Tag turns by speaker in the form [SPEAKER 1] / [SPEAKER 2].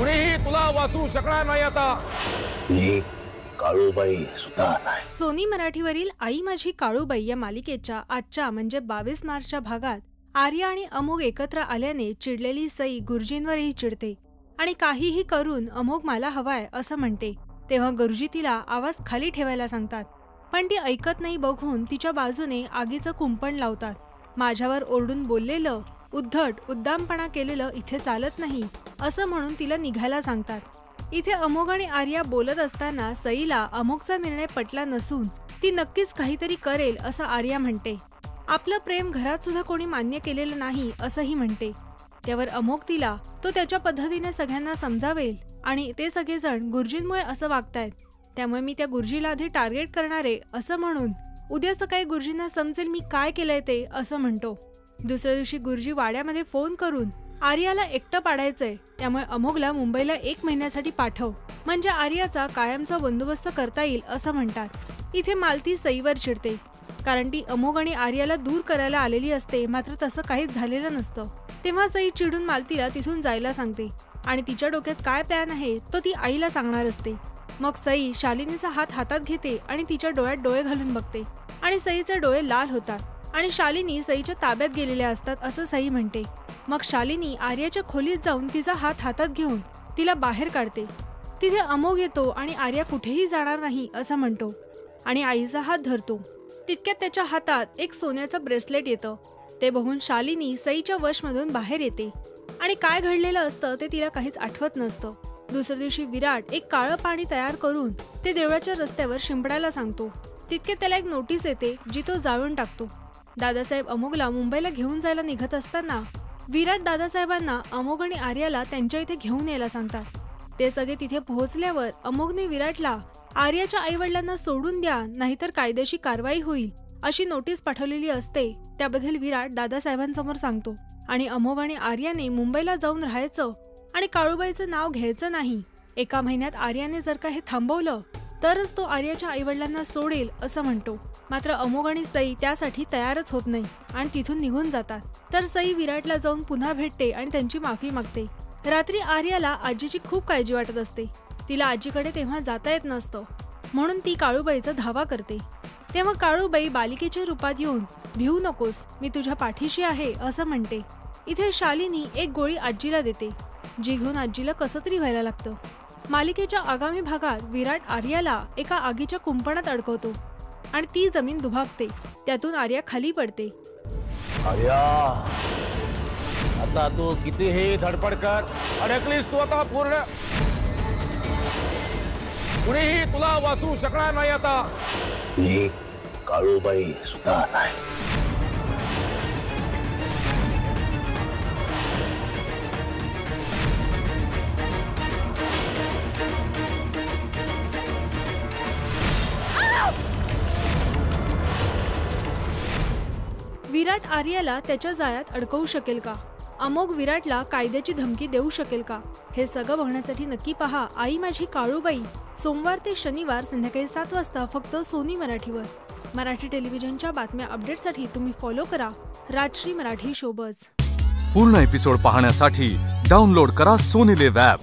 [SPEAKER 1] कुणीही तुला वाचू शकणार नाही आता.
[SPEAKER 2] मी काळूबाई सुद्धा नाही.
[SPEAKER 3] सोनी मराठीवरील आई माझी काळूबाई या मालिकेच्या आजच्या म्हणजे बावीस मार्चच्या भागात आर्या आणि अमोग एकत्र आल्याने चिडलेली सई गुरुजींवरही चिडते आणि काहीही करून अमोग मला हवाय असं म्हणते. तेव्हा गुरुजी तिला आवाज खाली ठेवायला सांगतात. पण ती ऐकत नाही बघून तिच्या बाजूने आगीचं कुंपण लावतात. माझ्यावर ओरडून बोललेलं उद्धट उद्दामपणा केलेलं इथे चालत नाही. असं म्हणून तिला निघायला सांगतात. इथे अमोग आणि आर्या बोलत असताना सईला अमोगचा निर्णय पटला नसून ती नक्कीच काहीतरी करेल असं आर्या म्हणते. आपलं प्रेम घरात सुद्धा कोणी मान्य केलेलं नाही असंही म्हणते. त्यावर अमोग तिला तो त्याच्या पद्धतीने सगळ्यांना समजावेल आणि ते सगळेजण गुरुजींमुळे असं वागतायत. त्यामुळे मी त्या गुरुजीला आधी टार्गेट करणारे असं म्हणून उद्या सकाळी गुरुजींना समजेल मी काय केलंय ते असं म्हणतो. दुसऱ्या दिवशी गुरुजी वाड्यामध्ये फोन करून आर्याला एकटं पाडायचंय त्यामुळे अमोगला मुंबईला एक महिन्यासाठी पाठव. म्हणजे आर्याचा कायमचा बंदोबस्त करता येईल असं म्हणतात. इथे मालती सईवर चिडते. कारण ती अमोग आणि आर्याला दूर करायला आलेली असते मात्र तसं काहीच झालेलं नसतं. तेव्हा सई चिडून मालतीला तिथून जायला सांगते. आणि तिच्या डोक्यात काय प्लॅन आहे तो ती आईला सांगणार असते. मग सई शालिनीचा हात हातात घेते आणि तिच्या डोळ्यात डोळे घालून बघते. आणि सईचे डोळे लाल होतात. आणि शालिनी सईच्या ताब्यात गेलेल्या असतात असं सई म्हणते. मग शालिनी आर्याच्या खोलीत जाऊन तिचा हात हातात घेऊन तिला बाहेर काढते. तिथे अमोग येतो आणि आर्या कुठेही जाणार नाही असं म्हणतो आणि आईचा हात धरतो. तितक्यात त्याच्या हातात एक सोन्याचं ब्रेसलेट येतं. ते बघून शालिनी सईच्या वशमधून बाहेर येते. आणि काय घडलेलं असतं ते तिला काहीच आठवत नसतं. दुसऱ्या दिवशी विराट एक काळं पाणी तयार करून ते देवळाच्या रस्त्यावर शिंपडायला सांगतो. तितके त्याला एक नोटीस येते जी तो जाळून टाकतो. दादासाहेब अमोगला मुंबईला घेऊन जायला निघत असताना विराट दादासाहेबांना अमोग आणि आर्याला त्यांच्या इथे घेऊन यायला सांगतात. ते सगळे तिथे पोहोचल्यावर अमोगने विराटला आर्याच्या आईवडिलांना सोडून द्या नाहीतर कायदेशीर कारवाई होईल अशी नोटीस पाठवलेली असते त्याबद्दल विराट दादासाहेबांसमोर सांगतो. आणि अमोग आणि आर्याने मुंबईला जाऊन राहायचं आणि काळूबाईचं नाव घ्यायचं नाही. एका महिन्यात आर्याने जर का हे थांबवलं तरच तो आर्याच्या आईवडिलांना सोडेल असं म्हणतो. मात्र अमोग आणि सई त्यासाठी तयारच होत नाही आणि तिथून निघून जातात. तर सई विराटला जाऊन पुन्हा भेटते आणि त्यांची माफी मागते. रात्री आर्याला आजीची खूप काळजी वाटत असते. तिला आजीकडे तेव्हा जाता येत नसतं. म्हणून ती काळूबाईचा धावा करते. तेव्हा काळूबाई बालिकेच्या रूपात येऊन भिवू नकोस मी तुझ्या पाठीशी आहे असं म्हणते. इथे शालिनी एक गोळी आजीला देते. जी घेऊन आजीला कसं तरी व्हायला लागतं. मालिकेच्या आगामी भागात विराट आर्याला एका आगीच्या कुंपणात अडकवतो आणि ती जमीन दुभागते. त्यातून आर्या खाली पडते.
[SPEAKER 1] आर्या! आता तू कितीही धडपड कर अडकलीस तू आता पूर्ण. कुणीही तुला वाचू शकणार नाही आता.
[SPEAKER 2] काळूबाई सुद्धा नाही
[SPEAKER 3] विराट आर्याला त्याच्या जाळ्यात अडकवू शकेल का? अमोग विराटला कायद्याची धमकी देऊ शकेल का? हे सगळं बघण्यासाठी नक्की पहा आई माझी काळूबाई. सोमवार ते शनिवार संध्याकाळी सात वाजता फक्त सोनी मराठीवर. मराठी टेलिव्हिजनच्या बातम्या अपडेटसाठी तुम्ही फॉलो करा. राजश्री मराठी शोबज
[SPEAKER 4] पूर्ण एपिसोड पाहण्यासाठी डाउनलोड करा सोनी लिव्ह ॲप